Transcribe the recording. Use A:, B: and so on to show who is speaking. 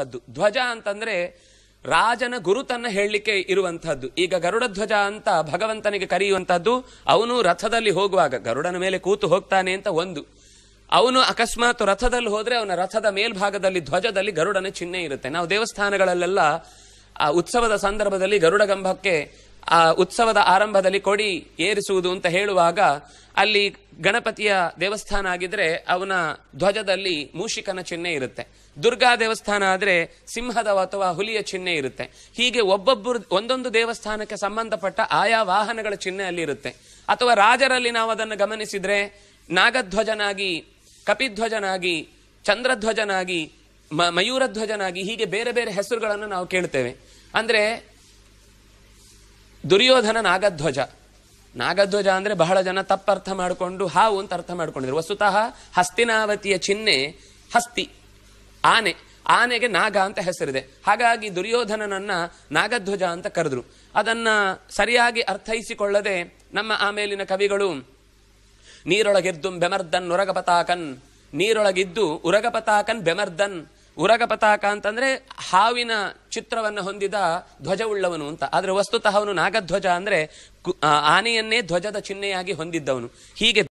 A: ಅದು ಧ್ವಜ ಅಂತಂದ್ರೆ ರಾಜನ ಗುರುತನ್ನ ಹೇಳಲಿಕ್ಕೆ ಇರುವಂತಹದ್ದು. ಈಗ ಗರುಡ ಧ್ವಜ ಅಂತ ಭಗವಂತನಿಗೆ ಕರೆಯುವಂತಹದ್ದು, ಅವನು ರಥದಲ್ಲಿ ಹೋಗುವಾಗ, ಗರುಡನ ಮೇಲೆ ಕೂತು ಹೋಗ್ತಾನೆ ಅಂತ ಒಂದು. ಅವನು ಅಕಸ್ಮಾತ್ ರಥದಲ್ಲಿ ಹೋದ್ರೆ ಅವನ ರಥದ ಮೇಲ್ಭಾಗದಲ್ಲಿ, ಧ್ವಜದಲ್ಲಿ ಗರುಡನ ಚಿಹ್ನೆ ಇರುತ್ತೆ. ನಾವು ದೇವಸ್ಥಾನಗಳಲ್ಲೆಲ್ಲ, ಆ, ಉತ್ಸವದ ಸಂದರ್ಭದಲ್ಲಿ ಗರುಡ ಗಂಭಕ್ಕೆ ಆ ಉತ್ಸವದ ಆರಂಭದಲ್ಲಿ ಕೊಡಿ ಏರಿಸುವುದು ಅಂತ ಹೇಳುವಾಗ ಅಲ್ಲಿ ಗಣಪತಿಯ ದೇವಸ್ಥಾನ ಆಗಿದ್ರೆ ಅವನ ಧ್ವಜದಲ್ಲಿ ಮೂಷಿಕನ ಚಿಹ್ನೆ ಇರುತ್ತೆ. ದುರ್ಗಾ ದೇವಸ್ಥಾನ ಆದರೆ ಸಿಂಹದ ಅಥವಾ ಹುಲಿಯ ಚಿಹ್ನೆ ಇರುತ್ತೆ. ಹೀಗೆ ಒಬ್ಬೊಬ್ಬರು ಒಂದೊಂದು ದೇವಸ್ಥಾನಕ್ಕೆ ಸಂಬಂಧಪಟ್ಟ ಆಯಾ ವಾಹನಗಳ ಚಿಹ್ನೆ ಅಲ್ಲಿ ಇರುತ್ತೆ. ಅಥವಾ ರಾಜರಲ್ಲಿ ನಾವು ಅದನ್ನು ಗಮನಿಸಿದ್ರೆ ನಾಗಧ್ವಜನಾಗಿ, ಕಪಿಧ್ವಜನಾಗಿ, ಚಂದ್ರಧ್ವಜನಾಗಿ ಮಯೂರಧ್ವಜನಾಗಿ ಹೀಗೆ ಬೇರೆ ಬೇರೆ ಹೆಸರುಗಳನ್ನು ನಾವು ಕೇಳ್ತೇವೆ. ಅಂದ್ರೆ ದುರ್ಯೋಧನ ನಾಗಧ್ವಜ. ನಾಗಧ್ವಜ ಅಂದರೆ ಬಹಳ ಜನ ತಪ್ಪರ್ಥ ಮಾಡಿಕೊಂಡು ಹಾವು ಅಂತ ಅರ್ಥ ಮಾಡ್ಕೊಂಡಿದ್ರು. ವಸ್ತುತಃ ಹಸ್ತಿನಾವತಿಯ ಚಿಹ್ನೆ ಹಸ್ತಿ, ಆನೆ. ಆನೆಗೆ ನಾಗ ಅಂತ ಹೆಸರಿದೆ. ಹಾಗಾಗಿ ದುರ್ಯೋಧನನನ್ನ ನಾಗಧ್ವಜ ಅಂತ ಕರೆದ್ರು. ಅದನ್ನ ಸರಿಯಾಗಿ ಅರ್ಥೈಸಿಕೊಳ್ಳದೆ ನಮ್ಮ ಆಮೇಲಿನ ಕವಿಗಳು, ನೀರೊಳಗೆದ್ದು ಬೆಮರ್ದನ್ ಉರಗಪತಾಕನ್, ನೀರೊಳಗಿದ್ದು ಉರಗಪತಾಕನ್ ಬೆಮರ್ದನ್ ಉರಗಪತಾಕ ಅಂತಂದ್ರೆ ಹಾವಿನ ಚಿತ್ರವನ್ನು ಹೊಂದಿದ ಧ್ವಜವುಳ್ಳವನು ಅಂತ. ಆದ್ರೆ ವಸ್ತುತಃ ಅವನು ನಾಗಧ್ವಜ ಅಂದ್ರೆ ಆನೆಯನ್ನೇ ಧ್ವಜದ ಚಿಹ್ನೆಯಾಗಿ ಹೊಂದಿದ್ದವನು. ಹೀಗೆ